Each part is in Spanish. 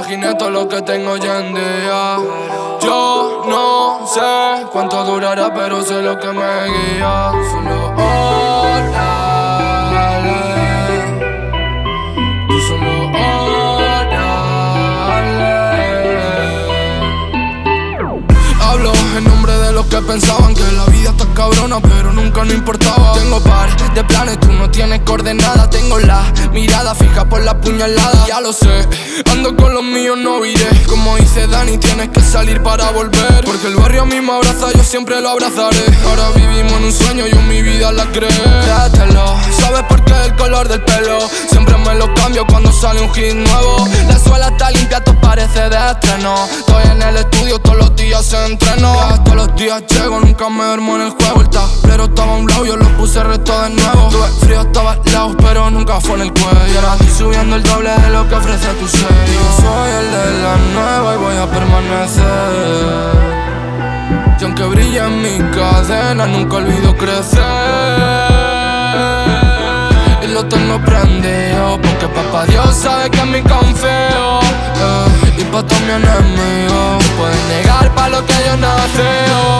imaginé todo lo que tengo hoy en día. Yo no sé cuánto durará, pero sé lo que me guía. Solo órale. Tú solo órale. Hablo en nombre de los que pensaban que pero nunca no importaba. Tengo par de planes, tú no tienes coordenada. Tengo la mirada fija por la puñalada. Ya lo sé, ando con los míos, no iré. Como dice Dani, tienes que salir para volver. Porque el barrio a mí me abraza, yo siempre lo abrazaré. Ahora vivimos en un sueño, yo mi vida la creo. Créatelo, ¿sabes por qué el color del pelo? Siempre lo cambio cuando sale un hit nuevo. La suela está limpia, todo parece de estreno. Estoy en el estudio, todos los días entreno. Todos los días llego, nunca me duermo en el juego. El tablero estaba a un lado, yo lo puse resto de nuevo. Tuve frío, estaba lado, pero nunca fue en el cuello. Ahora estoy subiendo el doble de lo que ofrece tu sello. Yo soy el de la nueva y voy a permanecer. Y aunque brilla en mi cadena, nunca olvido crecer. Y lo tengo prendido, porque papá Dios sabe que en mí confío. eh, y pa' todos mis enemigos, pueden negar pa' lo que yo nací.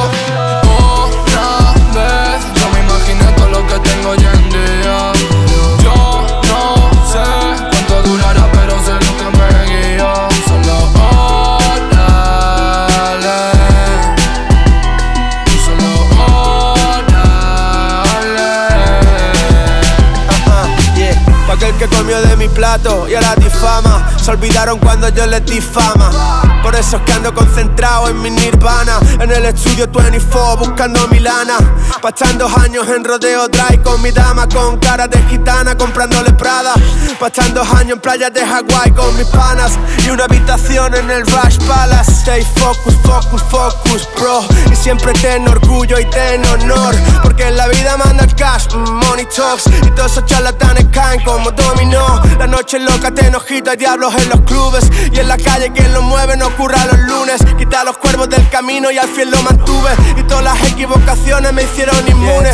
Mi plato y ahora difama. Se olvidaron cuando yo les di fama Por eso es que ando concentrado en mi nirvana. En el estudio 24 buscando mi lana. Pa' estar dos años en rodeo drive con mi dama Con cara de gitana comprándole Prada. Pa' estar dos años en playas de Hawái con mis panas. Y una habitación en el Rush Palace. Stay focus, focus, focus, bro. Y siempre ten orgullo y ten honor. Porque en la vida manda el cash, mm, money talks. Y todos esos charlatanes caen como dominó La noche loca, te enojita, hay diablos en los clubes. Y en la calle quien lo mueve no ocurra los lunes Quita los cuervos del camino y al fiel lo mantuve. Y todas las equivocaciones me hicieron inmune.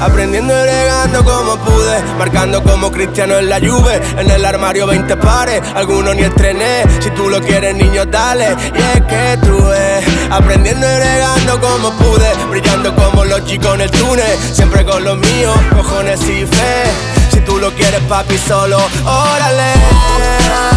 Aprendiendo y bregando como pude Marcando como cristiano en la lluvia En el armario 20 pares, algunos ni estrené Si tú lo quieres niño dale. Y es que estuve aprendiendo y bregando como pude Brillando como los chicos en el túnel Siempre con los míos, cojones y fe. Si tú lo quieres papi solo, órale